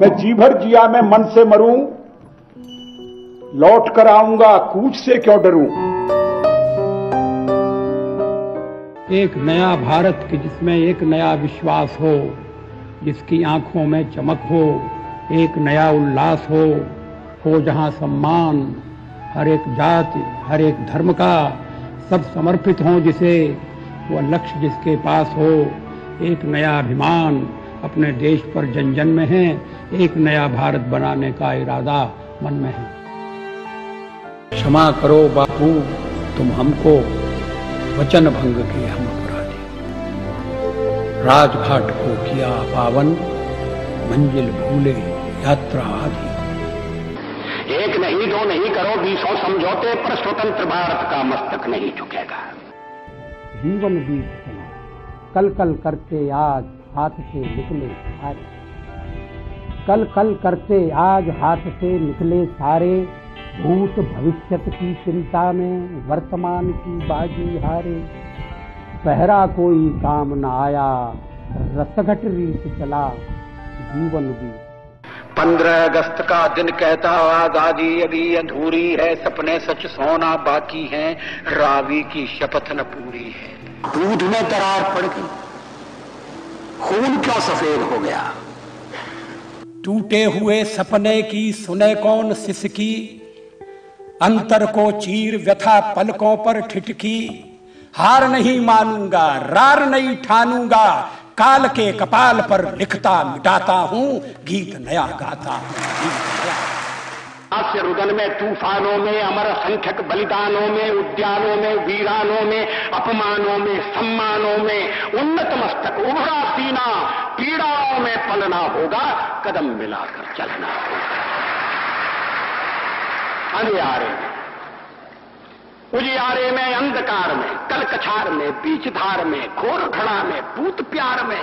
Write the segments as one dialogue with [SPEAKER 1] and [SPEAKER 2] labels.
[SPEAKER 1] मैं जी भर जिया मैं मन से मरूं। लौट कर आऊँगा, कूच से क्यों डरूं?
[SPEAKER 2] एक नया भारत की जिसमें एक नया विश्वास हो, जिसकी आँखों में चमक हो, एक नया उल्लास हो हो जहाँ सम्मान, हर एक जाति, हर एक धर्म का सब समर्पित हो जिसे वह लक्ष्य जिसके पास हो, एक नया अभिमान अपने देश पर जन जन में है एक नया भारत बनाने का इरादा मन में है। क्षमा करो बापू तुम हमको वचन भंग के हम अपराधी। राजघाट को किया पावन मंजिल भूले यात्रा आदि
[SPEAKER 3] एक नहीं दो नहीं करो बीसों समझौते पर स्वतंत्र भारत का मस्तक नहीं झुकेगा।
[SPEAKER 2] जीवन बीत कल कल करते आज हाथ से निकले सारे कल कल करते आज हाथ से निकले सारे। भूत भविष्यत की चिंता में वर्तमान की बाजी हारे। पहरा कोई काम न आया रसघट रीत चला जीवन भी
[SPEAKER 3] पंद्रह अगस्त का दिन कहता आज़ादी अभी अधूरी है सपने सच सोना बाकी है रावी की शपथ न पूरी है। दूध में दरार पड़ गई खून क्यों सफ़ेद हो गया?
[SPEAKER 2] टूटे हुए सपने की सुने कौन सिसकी? अंतर को चीर व्यथा पलकों पर ठिठकी। हार नहीं मानूँगा, रार नहीं ठानूँगा, काल के कपाल पर लिखता मिटाता हूँ, गीत नया गाता हूँ
[SPEAKER 3] रुदन में, तूफानों में, अमर संख्यक बलिदानों में, उद्यानों में, वीरानों में, अपमानों में, सम्मानों में, उन्नत मस्तक, उभरा सीना पीड़ाओं में पलना होगा, कदम मिलाकर चलना होगा। अंधियारे में, उजियारे में, अंधकार में, कलकछार में बीच धार में घोर घड़ा में पूत प्यार में,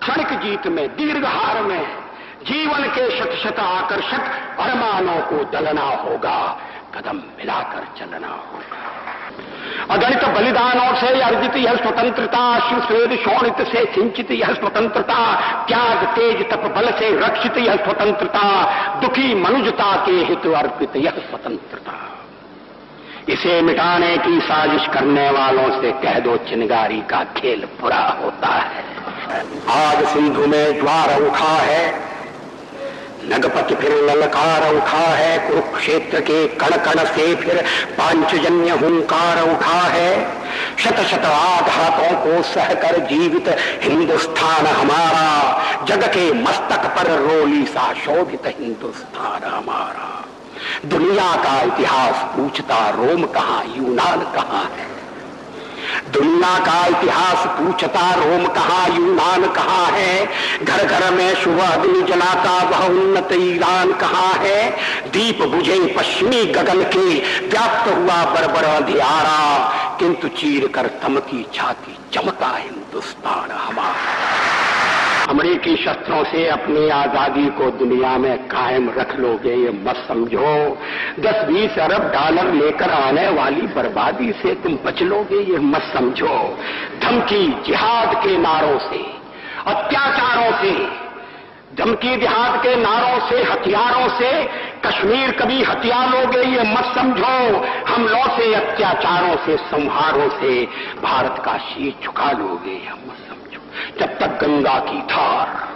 [SPEAKER 3] क्षणिक जीत में, दीर्घहार में, जीवन के शत शत आकर्षक अरमानों को दलना होगा। कदम मिलाकर चलना होगा। अगणित बलिदानों से अर्जित यह स्वतंत्रता सुश्वेद शोणित से सिंचित यह स्वतंत्रता, त्याग तेज तप बल से रक्षित यह स्वतंत्रता, दुखी मनुजता के हित अर्पित यह स्वतंत्रता। इसे मिटाने की साजिश करने वालों से कह दो चिनगारी का खेल बुरा होता है। आज सिंधु में द्वार उठा है नगपति फिर ललकार उठा है, कुरुक्षेत्र के कण कण से फिर पांचजन्य हुंकार उठा है। शत शत आघातों को सहकर जीवित हिंदुस्तान हमारा जग के मस्तक पर रोली सा शोभित हिंदुस्तान हमारा। दुनिया का इतिहास पूछता, रोम कहाँ, यूनान कहाँ है? दुनिया का इतिहास पूछता, रोम कहा, यूनान कहा है? घर घर में शुभ अग्नि जलाता, वह उन्नत ईरान कहा है? दीप बुझे पश्चिमी गगन के, व्याप्त हुआ बरबर अंधियारा, किंतु चीर कर तमकी छाती चमका हिंदुस्तान हमारा। अमरीकी शस्त्रों से अपनी आज़ादी को दुनिया में कायम रख लोगे, ये मत समझो। दस बीस अरब डॉलर लेकर आने वाली बर्बादी से तुम बच लोगे, ये मत समझो। धमकी जिहाद के नारों से, अत्याचारों से, धमकी जिहाद के नारों से, हथियारों से, कश्मीर कभी हथिया लोगे, ये मत समझो। हमलों से, अत्याचारों से, संहारों से, भारत का शीश झुका लोगे हम मत जब तक गंगा की धार,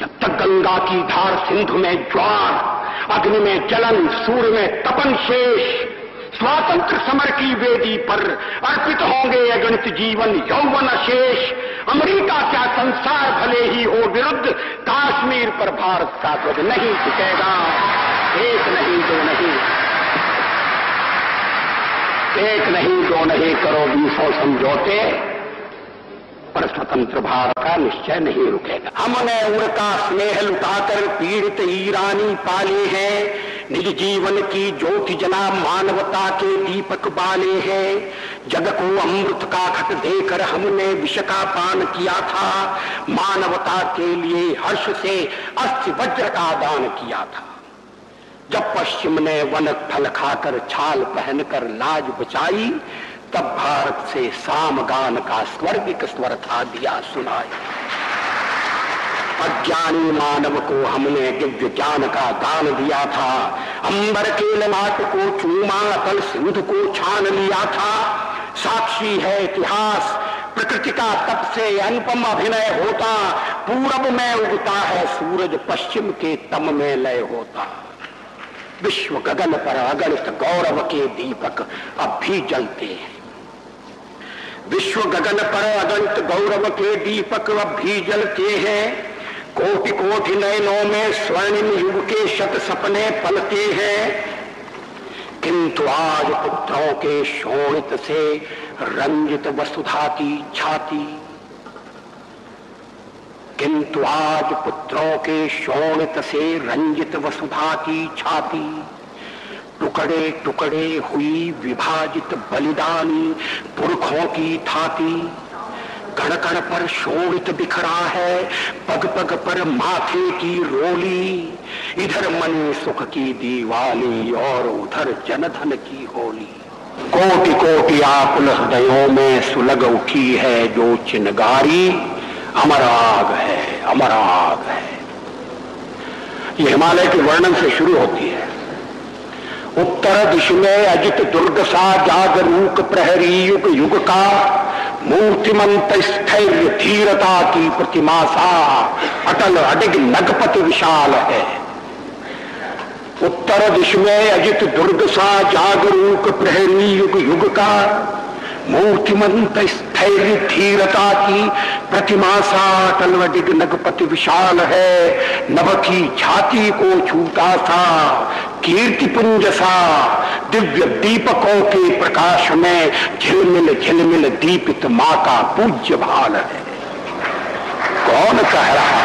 [SPEAKER 3] जब तक गंगा की धार सिंधु में ज्वार, अग्नि में जलन, सूर्य में तपन शेष स्वातंत्र समर की वेदी पर अर्पित होंगे अगणित जीवन यौवन शेष अमेरिका क्या संसार भले ही हो विरुद्ध, काश्मीर पर भारत का ध्वज नहीं टिकेगा एक नहीं, दो नहीं। एक नहीं, दो नहीं करो बीसों समझौते। पर स्वतंत्र भारत का निश्चय नहीं रुकेगा। हमने उनका स्नेह लुटाकर पीड़ित ईरानी पाले हैं। निज जीवन की ज्योति जना मानवता के दीपक बाले हैं। जग को अमृत का खट देकर हमने विष का पान किया था। मानवता के लिए हर्ष से अस्थि वज्र का दान किया था। जब पश्चिम ने वन फल खाकर छाल पहनकर लाज बचाई तब भारत से सामगान का स्वर्गिक स्वर था दिया सुनाए अज्ञानी मानव को हमने दिव्य ज्ञान का दान दिया था। अंबर के ललाट को, चूमा, तल सिंध को छान लिया था। साक्षी है इतिहास, प्रकृति का तप से अनुपम अभिनय होता। पूरब में उगता है सूरज, पश्चिम के तम में लय होता। विश्व गगन पर अगणित गौरव के दीपक अब भी जलते हैं। विश्व गगन पर अगणित गौरव के दीपक व भी जलते हैं। कोटि कोटि नयनों में स्वर्णिम युग के शत सपने पलते हैं। किंतु आज पुत्रों के शोणित से रंजित वसुधा की छाती। किंतु आज पुत्रों के शोणित से रंजित वसुधा की छाती। टुकड़े टुकड़े हुई विभाजित बलिदानी पुरखों की थाती। कण कण पर शोणित बिखरा है पग पग पर माथे की रोली। इधर मन सुख की दीवाली और उधर जनधन की होली। कोटि कोटि आकुल हृदयों में सुलग उठी है जो चिनगारी। अमर आग है, अमर आग है। ये हिमालय के वर्णन से शुरू होती है। उत्तर दिश में अजित दुर्ग सा जागरूक प्रहरी युग युग का। मूर्तिमंत स्थैर्य धीरता की प्रतिमा सा। अटल अडिग नगपत विशाल है। उत्तर दिश में अजित दुर्ग सा जागरूक प्रहरी युग युग का। मूर्तिमंत स्थैर्य धीरता की प्रतिमा सा तलवडिग नगपति विशाल है। नभ छाती को छूटा सा, कीर्ति पुंज सा। दिव्य दीपकों के प्रकाश में झिलमिल झिलमिल दीपित माँ का पूज्य भाल है। कौन कह रहा?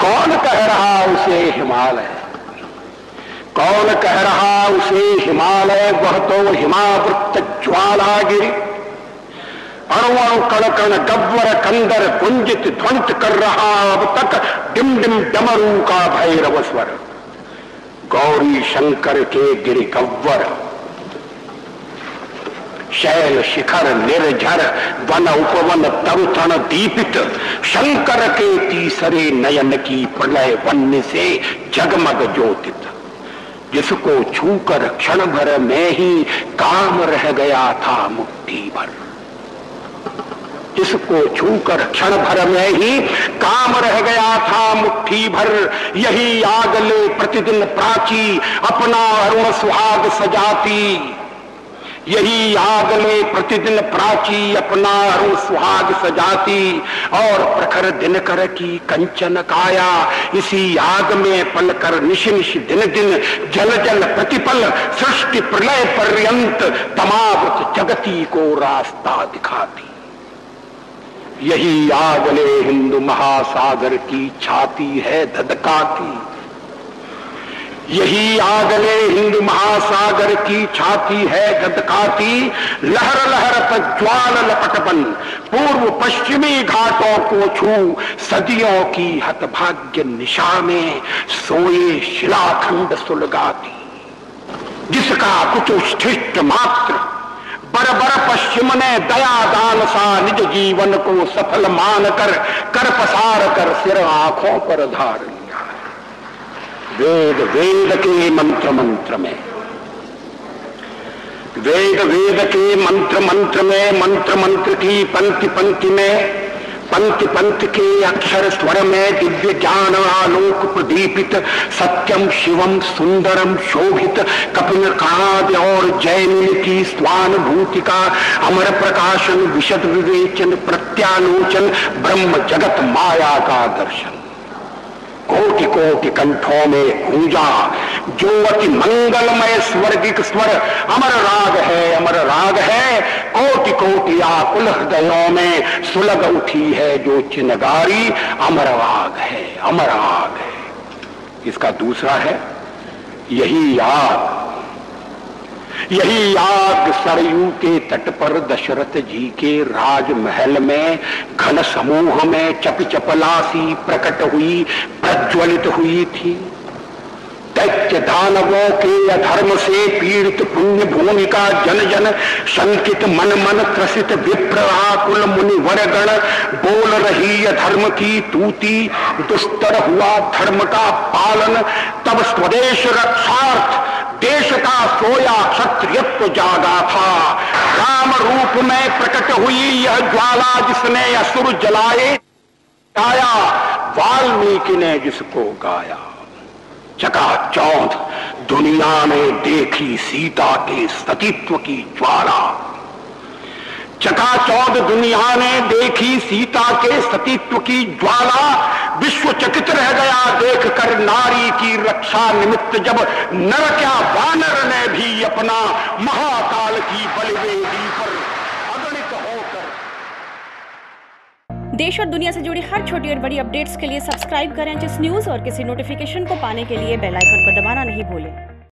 [SPEAKER 3] कौन कह रहा उसे हिमालय? कौन कह रहा उसे हिमालय? वह तो हिमावृत ज्वालागिरी। अणु कण कण गब्वर कंदर कुंजित ध्वंत कर रहा अब तक डिम डिम डमरू का भैरव स्वर गौरी शंकर के गिरि कव्वर शैल शिखर निर्झर वन उपवन तरुतण दीपित शंकर के तीसरे नयन की प्रलय वन्य से जगमग ज्योतित जिसको छूकर क्षण भर में ही काम रह गया था मुक्ति भर जिसको छूकर क्षण भर में ही काम रह गया था मुट्ठी भर, यही आग ले प्रतिदिन प्राची, अपना अरुण सुहाग सजाती। यही आग में प्रतिदिन प्राची, अपना अरुण सुहाग सजाती। और प्रखर दिनकर की कंचन काया, इसी आग में पलकर निश निश दिन दिन, जल जल प्रतिपल, सृष्टि प्रलय पर्यंत तमावृत जगती को रास्ता दिखाती। यही आगले हिंदू महासागर की छाती है धधकाती। यही आगले हिंद महासागर की छाती है गदकाती लहर लहर प्रज्वाल लपटपन पूर्व पश्चिमी घाटों को छू, सदियों की हतभाग्य निशा में सोए शिलाखंड सुलगाती। जिसका कुछ उष्ठिष्ट मात्र बर बर पश्चिम ने दया दान सा निज जीवन को सफल मान कर कर पसार कर सिर आँखों पर धार लिया। वेद वेद के मंत्र मंत्र में। वेद वेद के मंत्र मंत्र में, मंत्र मंत्र की पंक्ति पंक्ति में पंक्ति पंथ के अक्षर स्वर में दिव्य ज्ञान आलोक प्रदीपित, सत्यम शिवम सुंदरम शोभित, कपिल काव्य और जैन की स्वानुभूति का अमर प्रकाशन, विशद विवेचन, प्रत्यालोचन, ब्रह्म जगत माया का दर्शन। कोटि कोटि कंठों में गूंजा जो अति मंगलमय स्वर्गिक स्वर, अमर राग है, अमर राग है। कोटि कोटि आकुल हृदयों में सुलग उठी है जो चिनगारी अमर राग है, अमर राग है। इसका दूसरा है, यही याद यही आग सरयू के तट पर दशरथ जी के राजमहल में, घन समूह में चप चपलासी प्रकट हुई, प्रज्वलित हुई थी। दैत्य दानवों के अधर्म से पीड़ित पुण्य भूमि का जन जन संकित मन मन त्रसित विप्रकुल मुनि वरगण बोल रही अधर्म की तूती, दुस्तर हुआ धर्म का पालन, तब स्वदेश रक्षार्थ देश का सोया क्षत्रियत्व जागा था। राम रूप में प्रकट हुई यह ज्वाला जिसने असुर जलाए गाया वाल्मीकि ने जिसको गाया। चकाचौंध दुनिया में देखी सीता के सतीत्व की ज्वाला। चकाचौंध दुनिया ने देखी सीता के सतीत्व की ज्वाला। विश्व चकित रह गया देखकर नारी की रक्षा निमित्त जब नर क्या वानर ने भी अपना महाकाल की बलिवेदी पर अगणित होकर
[SPEAKER 4] देश और दुनिया से जुड़ी हर छोटी और बड़ी अपडेट्स के लिए सब्सक्राइब करें, जिस न्यूज़ और किसी नोटिफिकेशन को पाने के लिए बेल आइकन को दबाना नहीं भूलें।